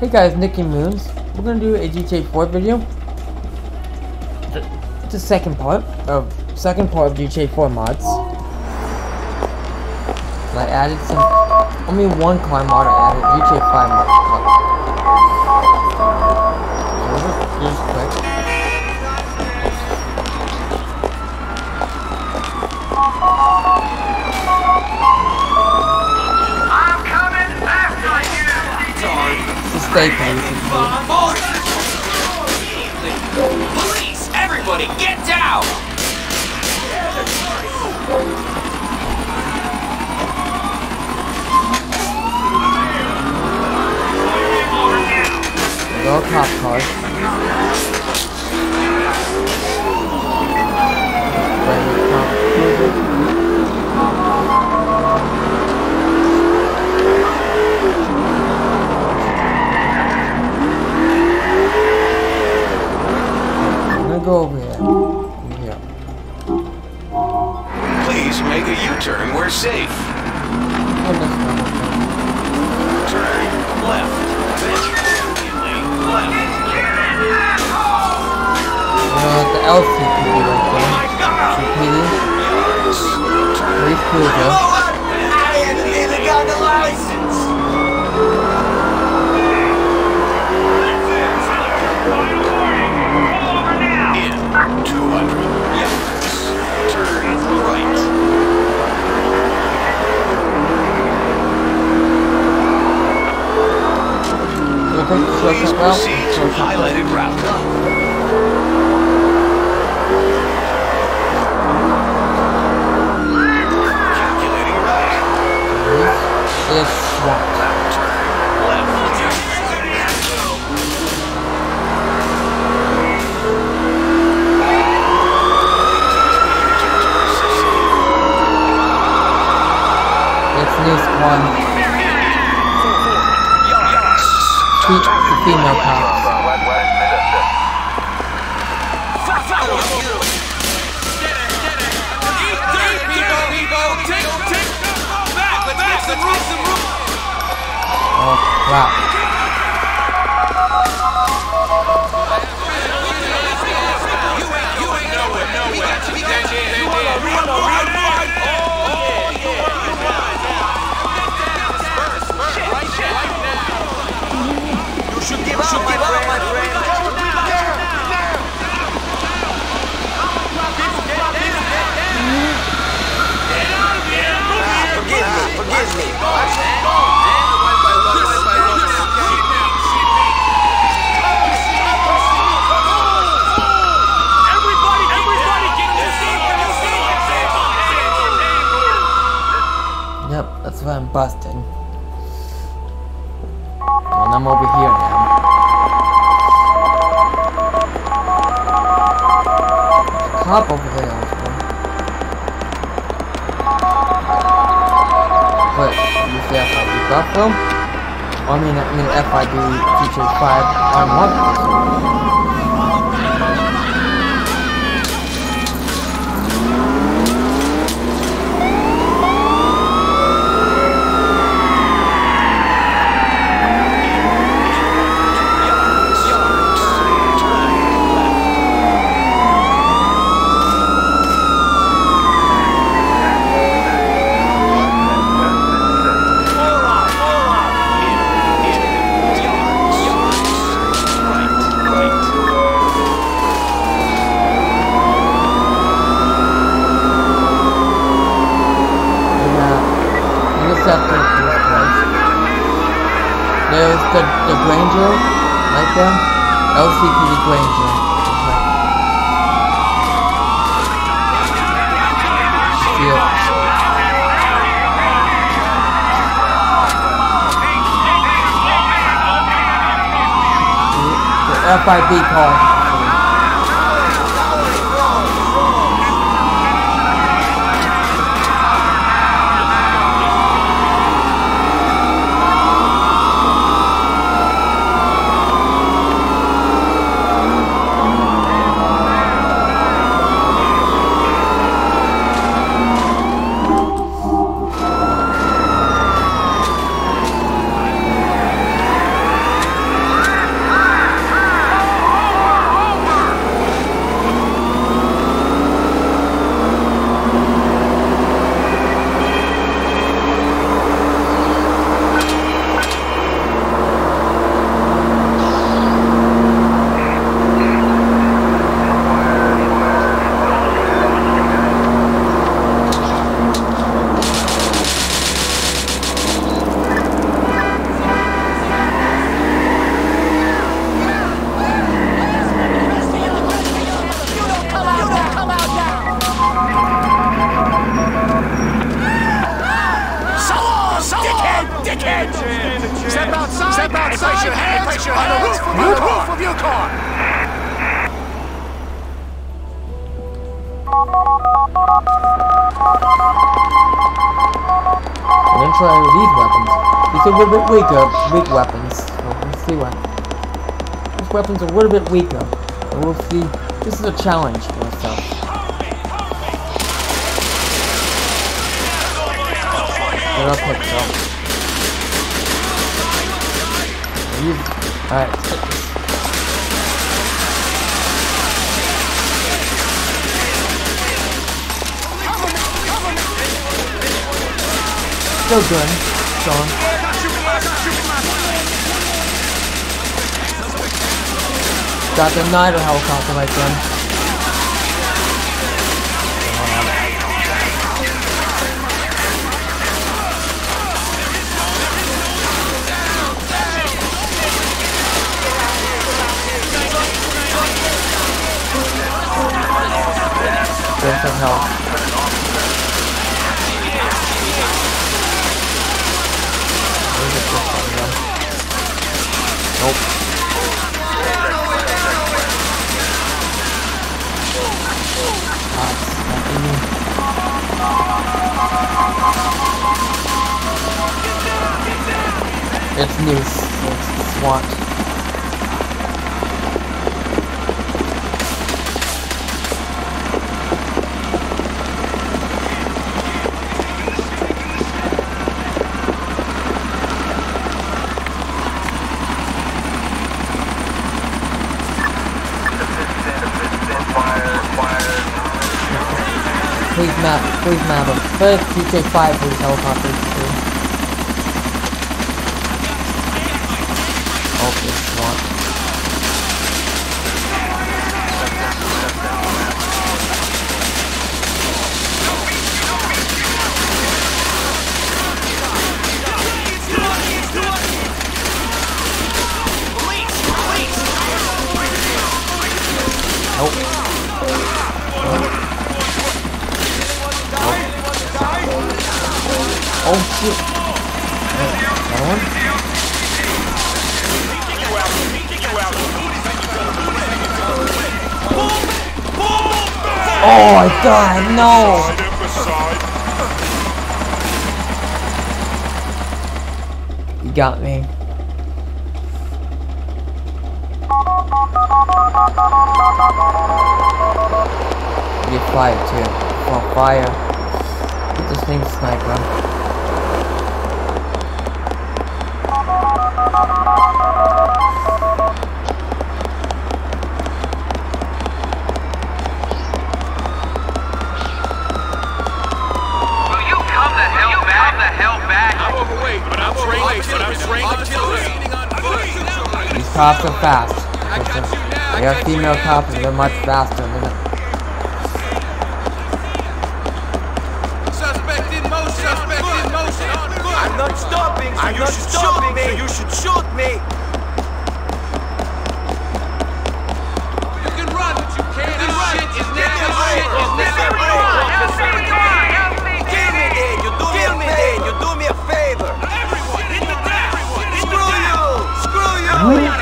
Hey guys, Nicky Moons. We're gonna do a GTA 4 video. It's the second part of second part of GTA 4 mods. And I added some only one car mod I added GTA 5 mod. Just quick. I'm coming after you! It's a stay basically. Police! Everybody, get down! They're cop cars. Private cop I'm gonna go over here. Over here. Please make a U-turn. We're safe. Oh, that's not okay. Turn left. Then immediately left. Uh, the LCPD right there. CPD. Police cruiser. In the Oh Yep, that's why I'm busted. And I'm over here now. Cop over there also. But you say FIB Buffalo? Well, I mean, I mean FIB features 5 on 1 Yeah, Granger. See. The FIB car. Are a little bit weaker, weak weapons. So we'll see what. These weapons are a little bit weaker. And we'll see. This is a challenge for ourselves. Get up, pick up. Alright, let's. Still good. Going. Got the Nider helicopter right then. There's some help. Nope. It's noose. It's swat. Please map, please map him. First, TK5 please helicopter. Please. Shit. Another one? Oh my god, no! You got me. Get fired too. Oh, fire. Get this thing sniper. Cops are fast. They are female cops and they're much faster than the Suspect in motion. Suspect in motion. I'm not stopping. I'm not stopping. So you should shoot me. You can run, but you can't. This shit is now. This shit is now. Help me, help me, Kill me then, you do me a. You do me a favor. Everyone, hit the deck. Screw you! Screw you!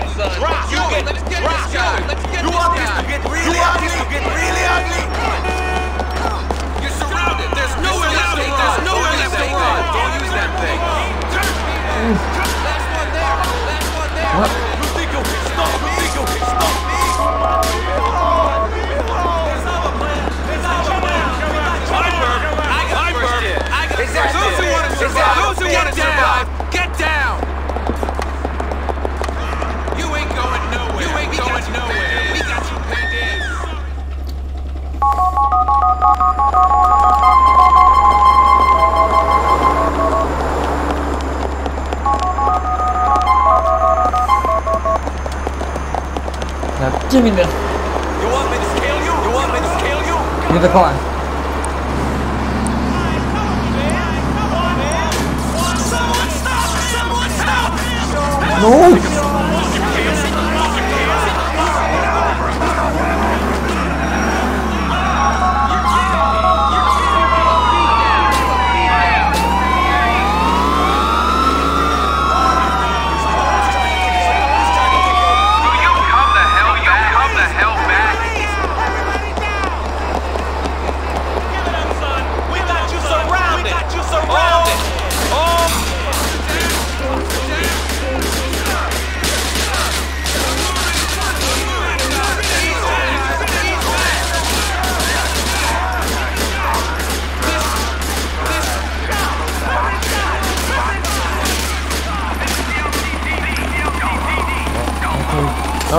That's right, son. Drop. You get, let's get this guy. Let's get You this want this guy. to get really ugly? To get really ugly? You're surrounded. There's nowhere left to run. There's nowhere left to run. Don't use that thing. Last one there. Last one there. What? Now give me this. You want me to scale you? You want me to scale you? Give me the car. No!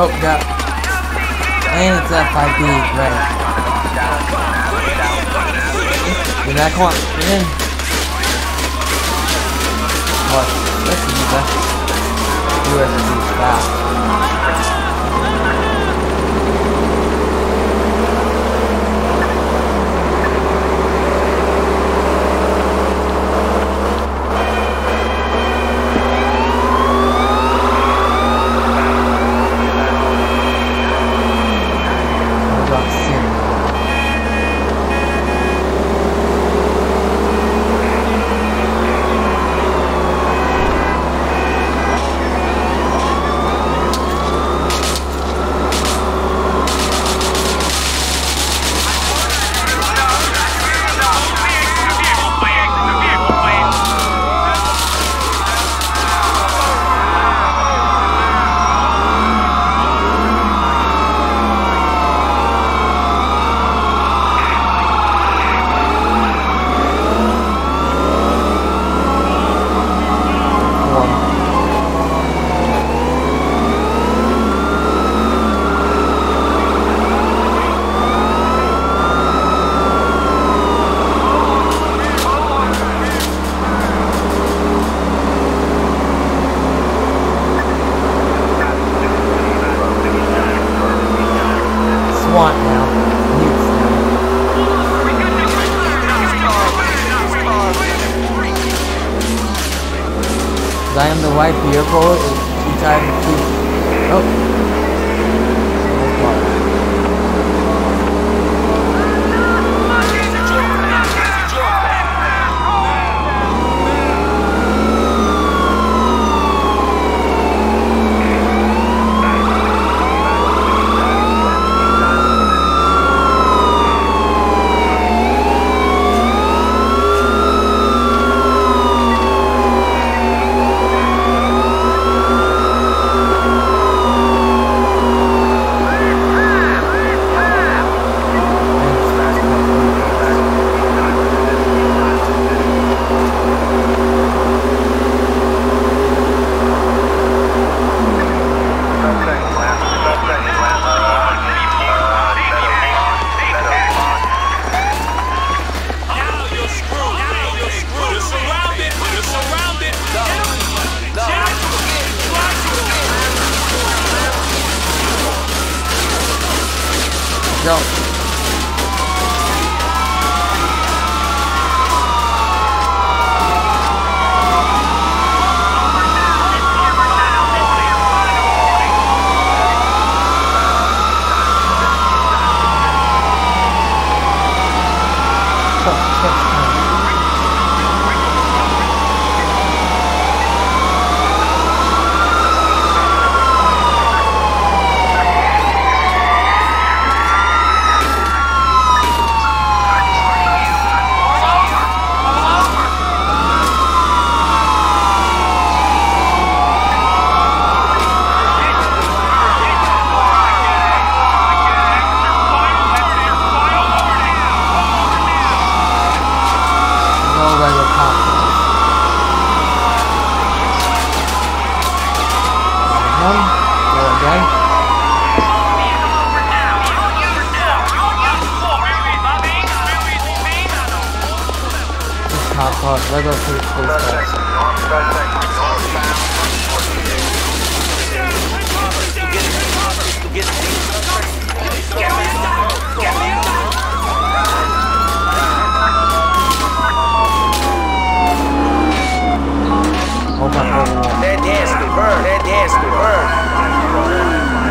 Oh, no. And it's FIB, right. Did that come on? in? What? Listen to that. You have to do. Alright, let us hit these. Oh my god. That dance burn, That dance burn.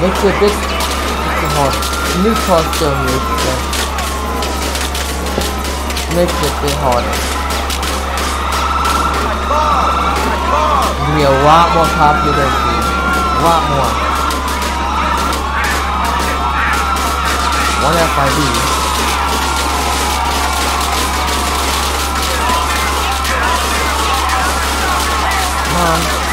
Makes it a bit hard. New costume, still here, so makes it a bit harder. Gonna be a lot more popular than A lot more. One FIB. Come on.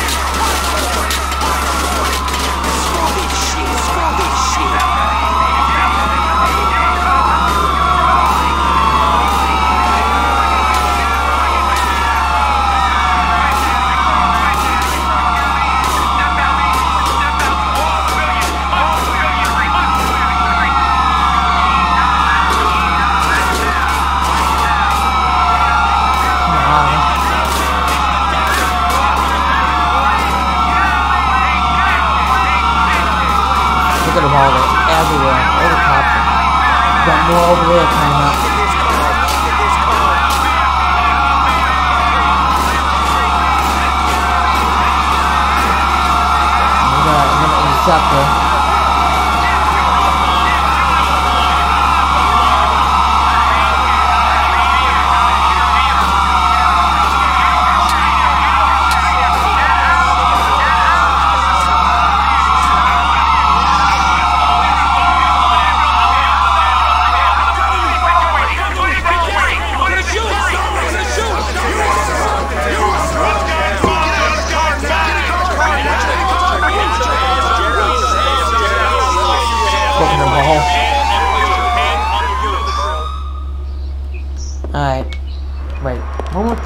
More over there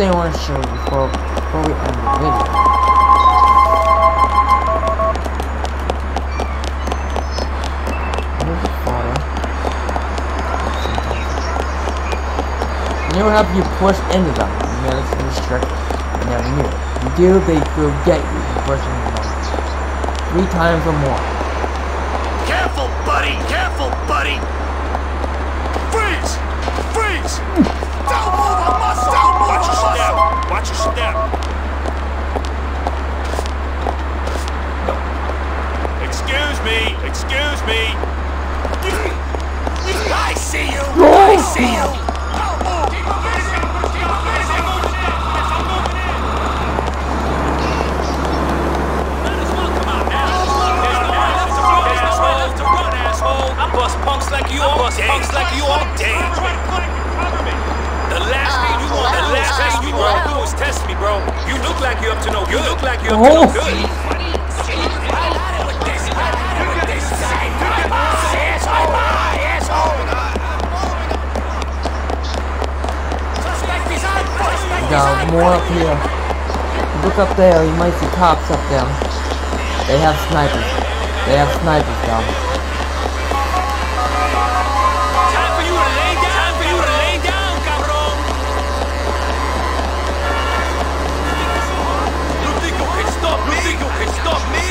thing I want to show you before, before we end the video. Here's the photo. You know how if you push into them, you know this is restrict, you never knew it. You do, they will get you pushing them. Three times or more. Look up there, you might see cops up there. They have snipers. They have snipers down. Time for you to lay down. Time for you to lay down, cabrón. You think you can stop me? You think you can stop me?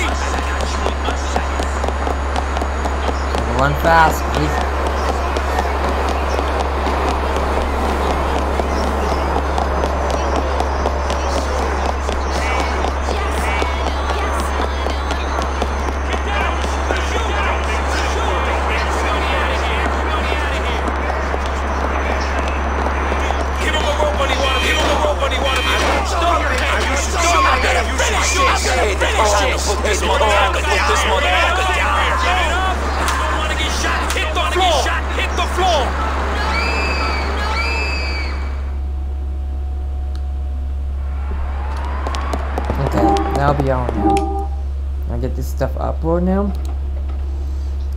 Run fast, please. That'll be on now. I get this stuff upload now.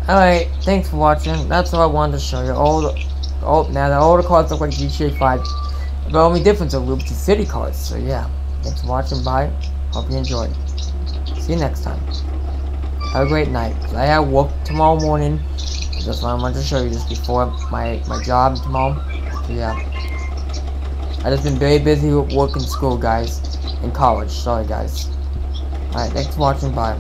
Alright, thanks for watching. That's all I wanted to show you. All the, all now the older cards look like GTA 5. The only difference are Liberty City cards. So yeah, thanks for watching. Bye. Hope you enjoyed. See you next time. Have a great night. I have work tomorrow morning. That's why I wanted to show you this before my my job tomorrow. So yeah. I just been very busy with work and school, guys. In college. Sorry, guys. Alright, thanks for watching. Bye.